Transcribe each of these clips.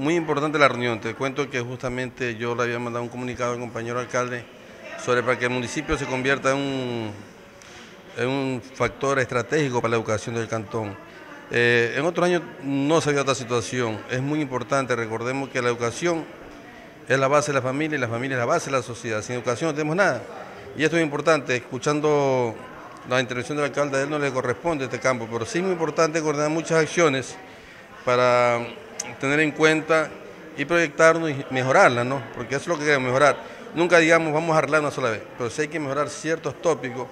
Muy importante la reunión. Te cuento que justamente yo le había mandado un comunicado al compañero alcalde sobre para que el municipio se convierta en un, en un factor estratégico para la educación del cantón. Eh, en otros años no se vio esta situación. Es muy importante, recordemos que la educación es la base de la familia y la familia es la base de la sociedad. Sin educación no tenemos nada. Y esto es importante, escuchando la intervención del alcalde, a él no le corresponde este campo, pero sí es muy importante coordinar muchas acciones para tener en cuenta y proyectarnos y mejorarla, ¿no? Porque eso es lo que queremos mejorar. Nunca digamos vamos a arreglar una sola vez, pero sí hay que mejorar ciertos tópicos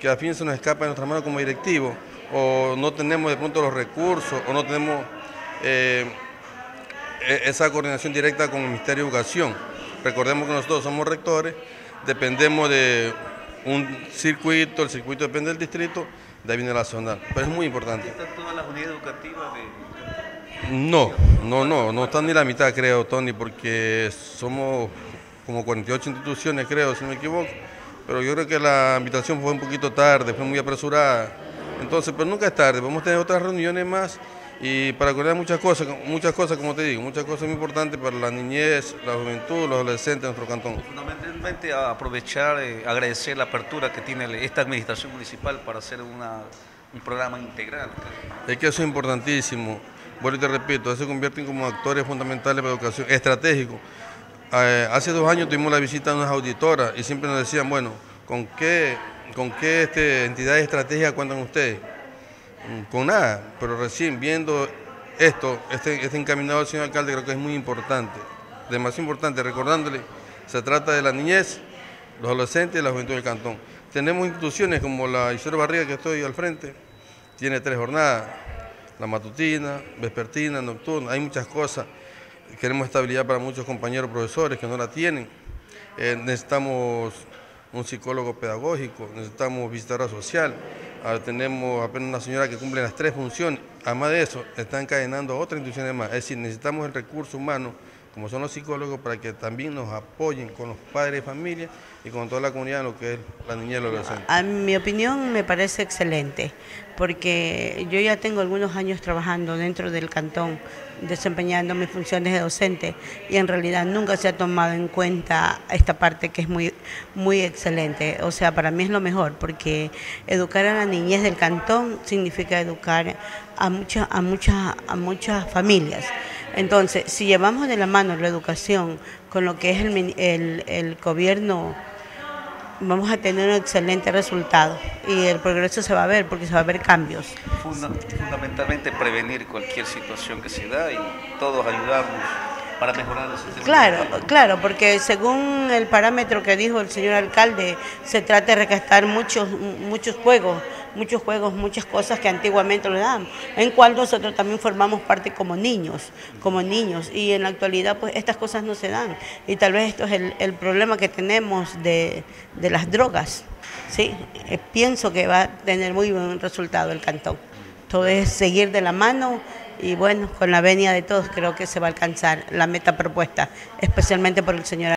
que a fin se nos escapa de nuestras manos como directivo, o no tenemos de pronto los recursos, o no tenemos eh, e-, esa coordinación directa con el Ministerio de Educación. Recordemos que nosotros somos rectores, dependemos de un circuito, el circuito depende del distrito, de ahí viene la zona, pero es muy importante. ¿Están todas las unidades educativas de no, no, no, no están ni la mitad creo, Tony, porque somos como 48 instituciones creo, si no me equivoco, pero yo creo que la invitación fue un poquito tarde, fue muy apresurada, entonces, pero nunca es tarde, podemos tener otras reuniones más y para acordar muchas cosas, muchas cosas como te digo, muchas cosas muy importantes para la niñez, la juventud, los adolescentes de nuestro cantón. Fundamentalmente aprovechar, eh, agradecer la apertura que tiene esta administración municipal para hacer una, un programa integral. Es que eso es importantísimo bueno, y te repito, se convierten como actores fundamentales para la educación, estratégicos. Eh, hace dos años tuvimos la visita de unas auditoras y siempre nos decían, bueno, ¿con qué, con qué este, entidades estratégicas cuentan ustedes? Mm, con nada, pero recién viendo esto, este, este encaminado del señor alcalde, creo que es muy importante, demasiado importante, recordándole, se trata de la niñez, los adolescentes y la juventud del cantón. Tenemos instituciones como la Isidro Barriga, que estoy al frente, tiene tres jornadas, la matutina, vespertina, nocturna, hay muchas cosas. Queremos estabilidad para muchos compañeros profesores que no la tienen. Eh, necesitamos un psicólogo pedagógico, necesitamos visitadora social. Ahora tenemos apenas una señora que cumple las tres funciones. Además de eso, están encadenando otras instituciones más. Es decir, necesitamos el recurso humano como son los psicólogos, para que también nos apoyen con los padres de familia y con toda la comunidad en lo que es la niñez y la adolescencia. A mi opinión me parece excelente, porque yo ya tengo algunos años trabajando dentro del cantón, desempeñando mis funciones de docente, y en realidad nunca se ha tomado en cuenta esta parte que es muy, muy excelente. O sea, para mí es lo mejor, porque educar a la niñez del cantón significa educar a muchas, a muchas, a muchas familias. Entonces, si llevamos de la mano la educación con lo que es el, gobierno, vamos a tener un excelente resultado y el progreso se va a ver porque se va a ver cambios. fundamentalmente prevenir cualquier situación que se da y todos ayudarnos para mejorar el sistema. Claro, claro, porque según el parámetro que dijo el señor alcalde, se trata de rescatar muchos, muchos juegos muchos juegos, muchas cosas que antiguamente lo daban, en cual nosotros también formamos parte como niños, como niños, y en la actualidad pues estas cosas no se dan, y tal vez esto es el, problema que tenemos de, las drogas, ¿sí? Eh, pienso que va a tener muy buen resultado el cantón, todo es seguir de la mano, y bueno, con la venia de todos creo que se va a alcanzar la meta propuesta, especialmente por el señor